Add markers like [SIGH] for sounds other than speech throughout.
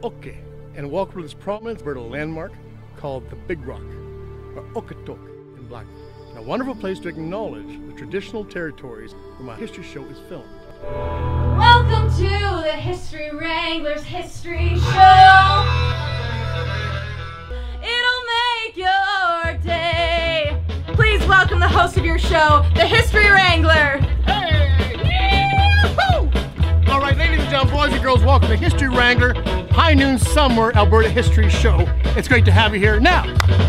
Oke, and welcome to this prominent Alberta landmark called the Big Rock, or Okotok in Black. A wonderful place to acknowledge the traditional territories where my history show is filmed. Welcome to the History Wranglers History Show. It'll make your day. Please welcome the host of your show, the History Wrangler. Hey! Yahoo! All right, ladies and gentlemen, boys and girls, welcome to History Wrangler, High Noon Summer Alberta History Show. It's great to have you here. Now,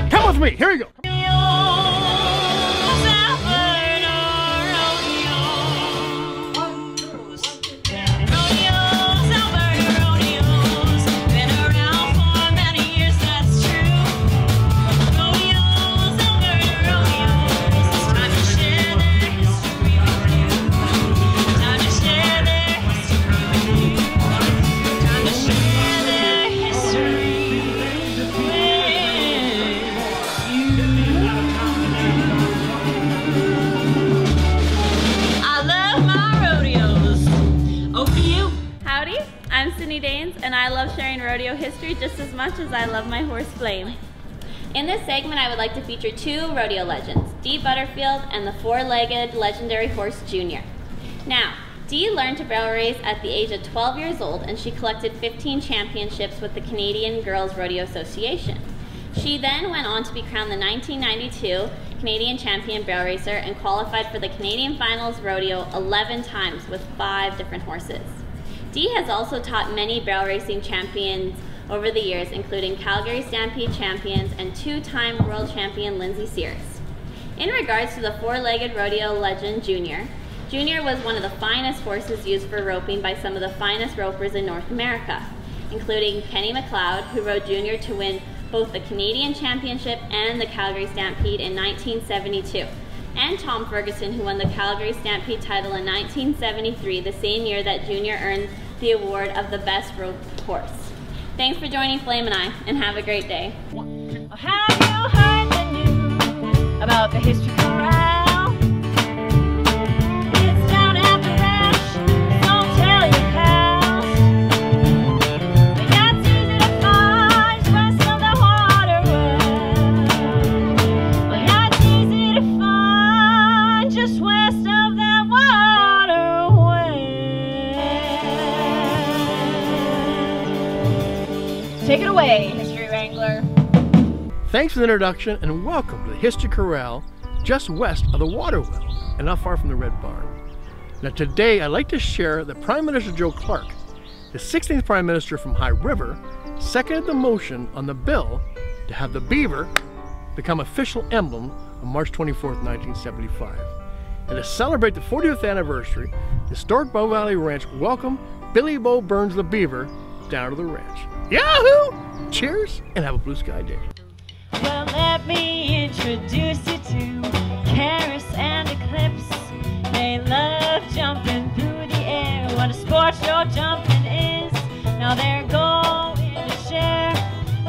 come with me. Here we go. And I love sharing rodeo history just as much as I love my horse Flame. In this segment, I would like to feature two rodeo legends, Dee Butterfield and the four-legged legendary horse Junior. Now, Dee learned to barrel race at the age of 12 years old, and she collected 15 championships with the Canadian Girls Rodeo Association. She then went on to be crowned the 1992 Canadian Champion Barrel Racer and qualified for the Canadian Finals Rodeo 11 times with five different horses. Dee has also taught many barrel racing champions over the years, including Calgary Stampede champions and two-time world champion Lindsay Sears. In regards to the four-legged rodeo legend Junior, Junior was one of the finest horses used for roping by some of the finest ropers in North America, including Kenny McLeod, who rode Junior to win both the Canadian Championship and the Calgary Stampede in 1972, and Tom Ferguson, who won the Calgary Stampede title in 1973, the same year that Junior earned the award of the best rope horse. Thanks for joining Flame and I, and have a great day. Have you heard the news about the history away, Wrangler. Thanks for the introduction and welcome to the History Corral, just west of the Water Well and not far from the Red Barn. Now, today I'd like to share that Prime Minister Joe Clark, the 16th Prime Minister from High River, seconded the motion on the bill to have the beaver become official emblem on March 24, 1975. And to celebrate the 40th anniversary, the historic Bow Valley Ranche welcomed Billy Bo Burns the Beaver down to the ranch. Yahoo! Cheers and have a blue sky day. Well, let me introduce you to Karis and Eclipse. They love jumping through the air. What a sport show jumping is. Now they're going to share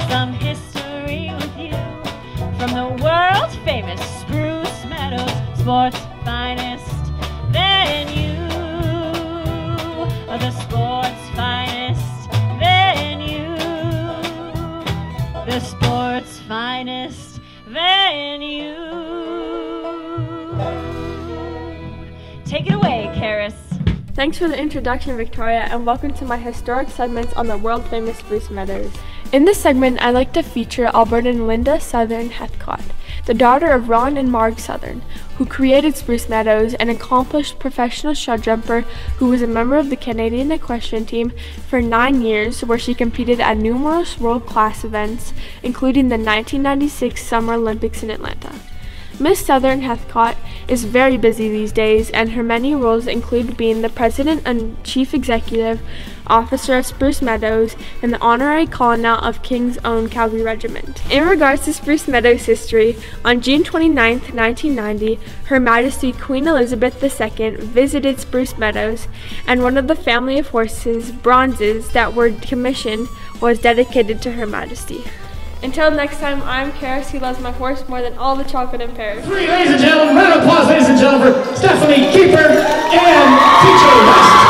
some history with you from the world famous Spruce Meadows Sports Thanks for the introduction, Victoria, and welcome to my historic segments on the world famous Spruce Meadows. In this segment, I'd like to feature Albertan Linda Southern Heathcott, the daughter of Ron and Marg Southern, who created Spruce Meadows, an accomplished professional show jumper who was a member of the Canadian equestrian team for nine years, where she competed at numerous world class events, including the 1996 Summer Olympics in Atlanta. Miss Southern Heathcott is very busy these days, and her many roles include being the president and chief executive officer of Spruce Meadows and the honorary colonel of King's Own Calgary Regiment. In regards to Spruce Meadows history, on June 29, 1990, Her Majesty Queen Elizabeth II visited Spruce Meadows, and one of the family of horses, bronzes, that were commissioned was dedicated to Her Majesty. Until next time, I'm Karis, who loves my horse more than all the chocolate in Paris. Three, ladies and gentlemen, round of applause, ladies and gentlemen, for Stephanie Keeper and TJ West.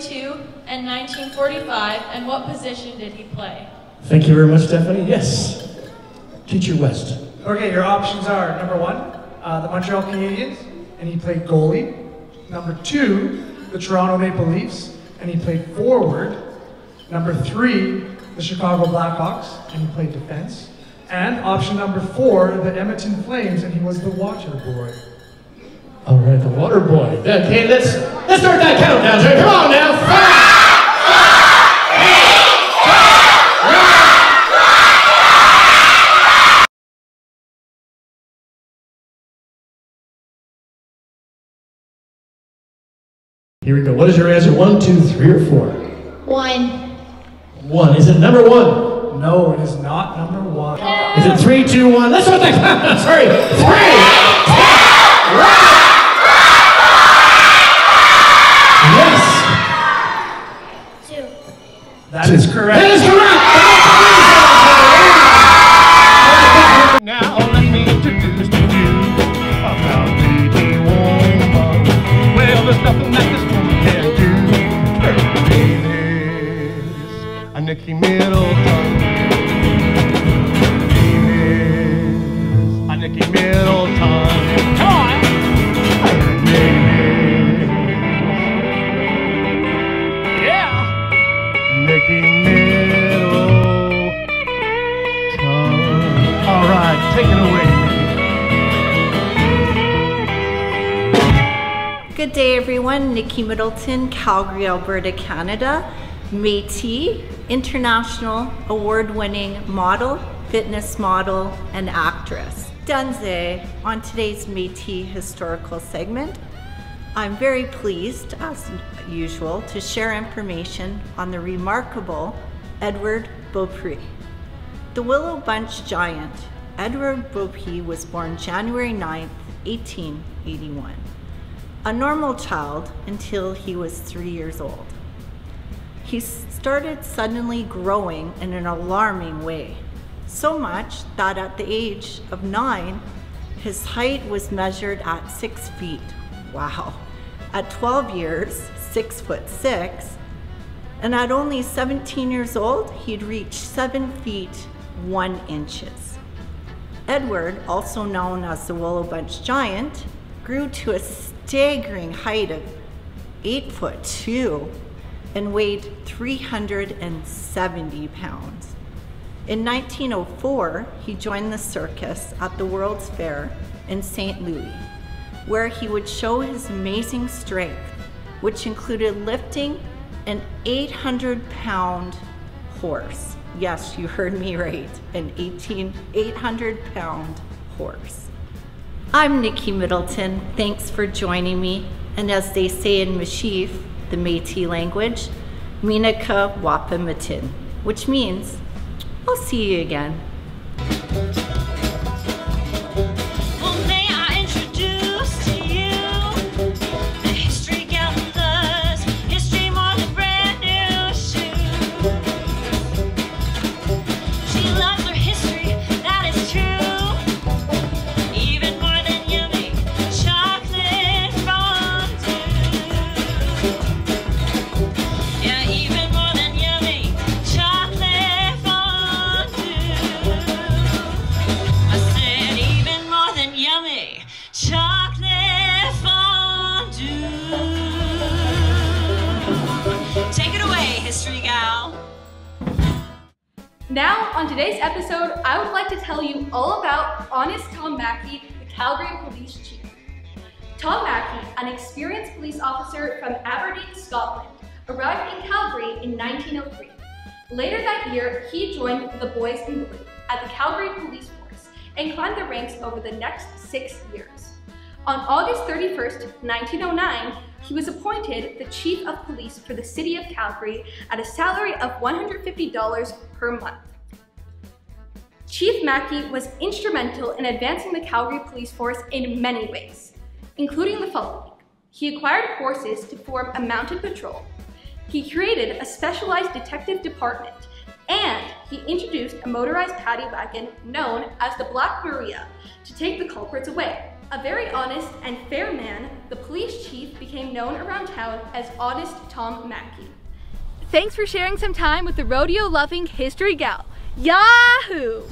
And 1945, and what position did he play? Thank you very much, Stephanie. Yes. TJ West. Okay, your options are number one, uh, the Montreal Canadiens, and he played goalie. Number two, the Toronto Maple Leafs, and he played forward. Number three, the Chicago Blackhawks, and he played defense. And option number four, the Edmonton Flames, and he was the water boy. All right, the water boy. Okay, let's let's start that countdown. So come on now. Five. Here we go. What is your answer? One, two, three, or four? One. One. Is it number one? No, it is not number one. Is it three, two, one? Let's start that countdown. Sorry. Three. Nikki Middleton, Calgary, Alberta, Canada. Métis, international award-winning model, fitness model, and actress. Dunze on today's Métis historical segment. I'm very pleased, as usual, to share information on the remarkable Edward Beaupré. The Willow Bunch giant, Edward Beaupré was born January 9, 1881 a normal child until he was three years old. He started suddenly growing in an alarming way, so much that at the age of nine, his height was measured at six feet. Wow. At 12 years, six foot six, and at only 17 years old, he'd reached seven feet, one inches. Edward, also known as the Willow Bunch Giant, grew to a staggering height of eight foot two and weighed 370 pounds. In 1904, he joined the circus at the World's Fair in St. Louis, where he would show his amazing strength, which included lifting an 800 pound horse. Yes, you heard me right, an 18, 800 pound horse. I'm Nikki Middleton. Thanks for joining me. And as they say in Michif, the Métis language, Minaka Wapamitin, which means I'll see you again. Honest Tom Mackey, the Calgary Police Chief. Tom Mackey, an experienced police officer from Aberdeen, Scotland, arrived in Calgary in 1903. Later that year, he joined the Boys in Blue at the Calgary Police Force and climbed the ranks over the next six years. On August 31st, 1909, he was appointed the Chief of Police for the City of Calgary at a salary of $150 per month. Chief Mackey was instrumental in advancing the Calgary Police Force in many ways, including the following. He acquired horses to form a mounted patrol. He created a specialized detective department, and he introduced a motorized paddy wagon known as the Black Maria to take the culprits away. A very honest and fair man, the police chief became known around town as Honest Tom Mackey. Thanks for sharing some time with the rodeo loving history gal. Yahoo!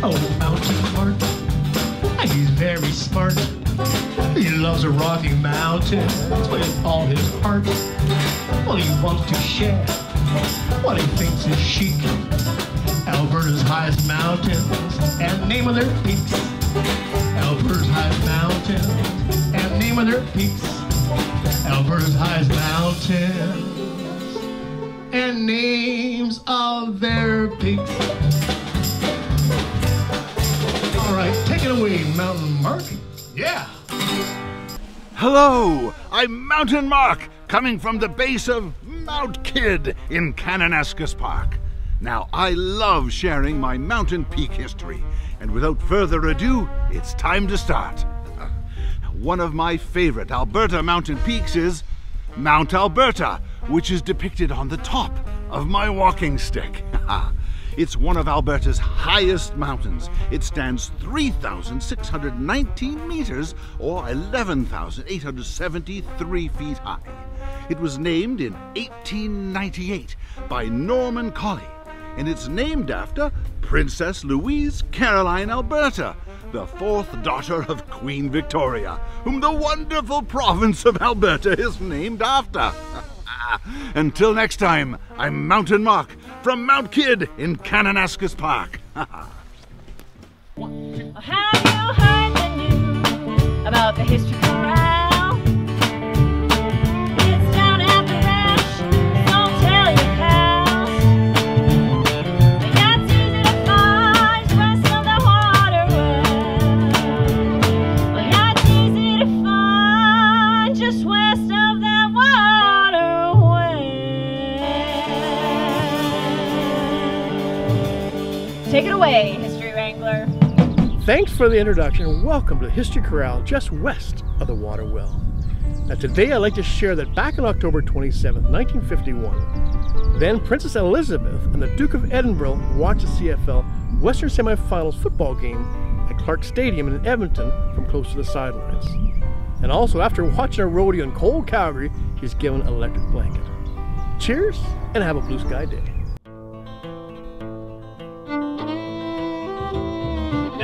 Oh, Mountain Clark. He's very smart. He loves a rocky mountain with all his heart. Well, he wants to share what he thinks is chic. Alberta's highest mountains and name of their peaks. Alberta's highest mountains and name of their peaks. Alberta's highest mountains and names of their peaks. All right, take it away, Mountain Mark. Yeah. Hello, I'm Mountain Mark, coming from the base of Mount Kidd in Kananaskis Park. Now, I love sharing my mountain peak history, and without further ado, it's time to start. [LAUGHS] One of my favorite Alberta mountain peaks is Mount Alberta, which is depicted on the top of my walking stick. [LAUGHS] it's one of Alberta's highest mountains. It stands 3,619 meters or 11,873 feet high. It was named in 1898 by Norman Collie, and it's named after Princess Louise Caroline Alberta, the fourth daughter of Queen Victoria, whom the wonderful province of Alberta is named after. [LAUGHS] Until next time, I'm Mountain Mark from Mount Kidd in Kananaskis Park. [LAUGHS] About the history Take it away, History Wrangler. Thanks for the introduction and welcome to History Corral just west of the water well. Now today I'd like to share that back on October 27, 1951, then Princess Elizabeth and the Duke of Edinburgh watched the CFL Western Semifinals football game at Clarke Stadium in Edmonton from close to the sidelines. And also after watching a rodeo in cold Calgary, he's given an electric blanket. Cheers and have a blue sky day.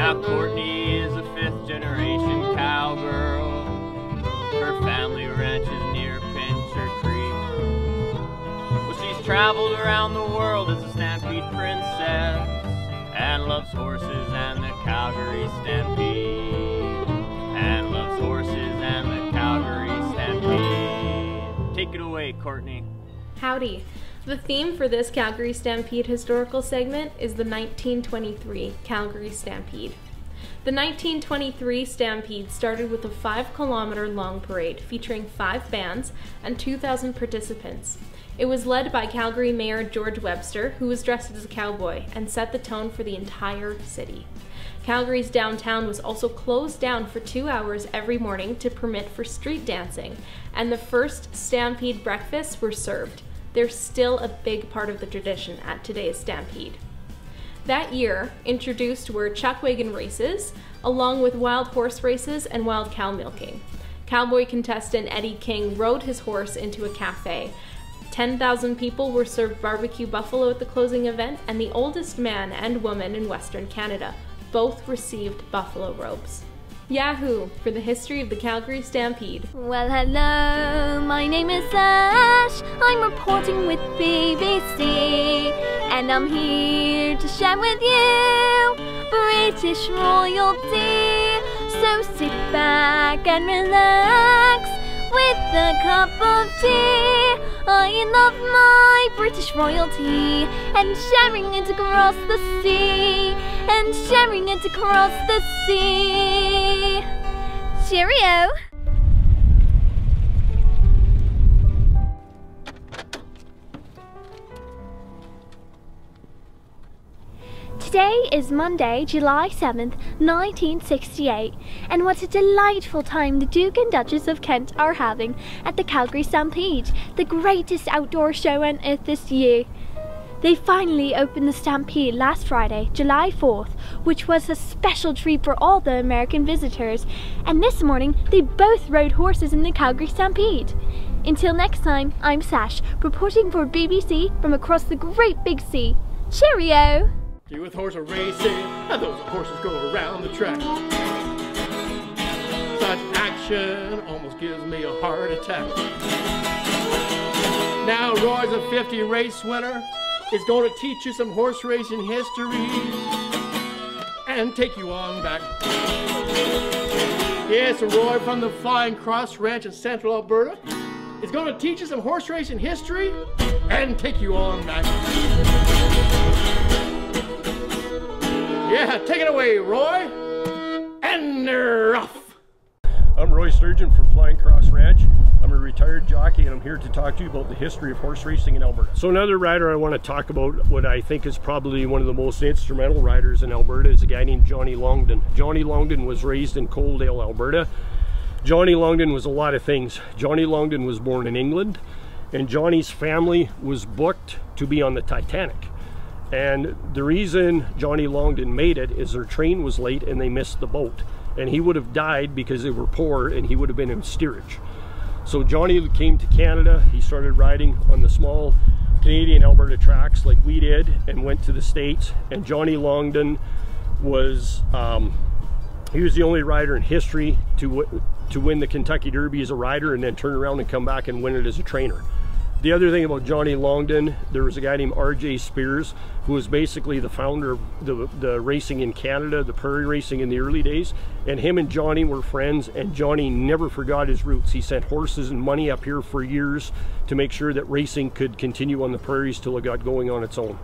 Now Courtney is a fifth generation cowgirl. Her family ranch is near Pincher Creek. Well, she's traveled around the world as a stampede princess and loves horses and the Calgary Stampede. And loves horses and the Calgary Stampede. Take it away, Courtney. Howdy. The theme for this Calgary Stampede historical segment is the 1923 Calgary Stampede. The 1923 Stampede started with a 5 kilometer long parade featuring 5 bands and 2,000 participants. It was led by Calgary Mayor George Webster, who was dressed as a cowboy, and set the tone for the entire city. Calgary's downtown was also closed down for two hours every morning to permit for street dancing, and the first Stampede breakfasts were served. They're still a big part of the tradition at today's Stampede. That year, introduced were chuck wagon races, along with wild horse races and wild cow milking. Cowboy contestant Eddie King rode his horse into a cafe. 10,000 people were served barbecue buffalo at the closing event, and the oldest man and woman in Western Canada both received buffalo robes. Yahoo! For the history of the Calgary Stampede. Well, hello, my name is Ash. I'm reporting with BBC, and I'm here to share with you British royalty. So sit back and relax with a cup of tea. I love my British royalty and sharing it across the sea, and sharing it across the sea. Cheerio! Today is Monday, July 7th, 1968, and what a delightful time the Duke and Duchess of Kent are having at the Calgary Stampede, the greatest outdoor show on earth this year. They finally opened the Stampede last Friday, July 4th, which was a special treat for all the American visitors. And this morning, they both rode horses in the Calgary Stampede. Until next time, I'm Sash, reporting for BBC from across the great big sea. Cheerio! See with horse racing, and those horses go around the track. Such action almost gives me a heart attack. Now Roy's a 50 race winner. Is going to teach you some horse racing history and take you on back. Yes, Roy from the Flying Cross Ranch in central Alberta is going to teach you some horse racing history and take you on back. Yeah, take it away, Roy. And. I'm Roy Sturgeon from Flying Cross Ranch. I'm a retired jockey and I'm here to talk to you about the history of horse racing in Alberta. So another rider I want to talk about, what I think is probably one of the most instrumental riders in Alberta is a guy named Johnny Longden. Johnny Longden was raised in Coaldale, Alberta. Johnny Longden was a lot of things. Johnny Longden was born in England and Johnny's family was booked to be on the Titanic. And the reason Johnny Longden made it is their train was late and they missed the boat. And he would have died because they were poor and he would have been in steerage. So Johnny came to Canada, he started riding on the small Canadian Alberta tracks like we did and went to the States. And Johnny Longden was, um, he was the only rider in history to, to win the Kentucky Derby as a rider and then turn around and come back and win it as a trainer. The other thing about Johnny Longden, there was a guy named R.J. Speers, who was basically the founder of the, the racing in Canada, the prairie racing in the early days. And him and Johnny were friends, and Johnny never forgot his roots. He sent horses and money up here for years to make sure that racing could continue on the prairies till it got going on its own.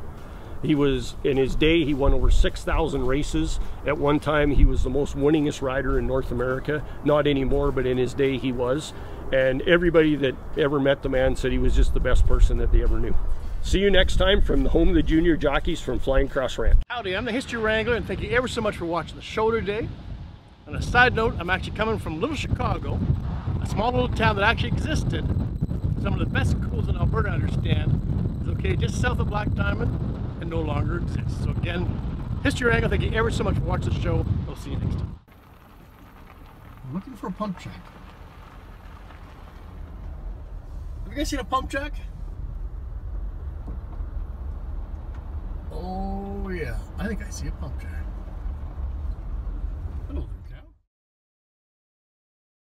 He was, in his day, he won over 6,000 races. At one time, he was the most winningest rider in North America. Not anymore, but in his day, he was. And everybody that ever met the man said he was just the best person that they ever knew. See you next time from the home of the junior jockeys from Flying Cross Ranch. Howdy, I'm the History Wrangler, and thank you ever so much for watching the show today. On a side note, I'm actually coming from Little Chicago, a small little town that actually existed. Some of the best schools in Alberta, I understand, is located just south of Black Diamond and no longer exists. So again, History Wrangler, thank you ever so much for watching the show. I'll see you next time. I'm looking for a pump jack. Have you guys seen a pump jack? Oh yeah, I think I see a pump jack.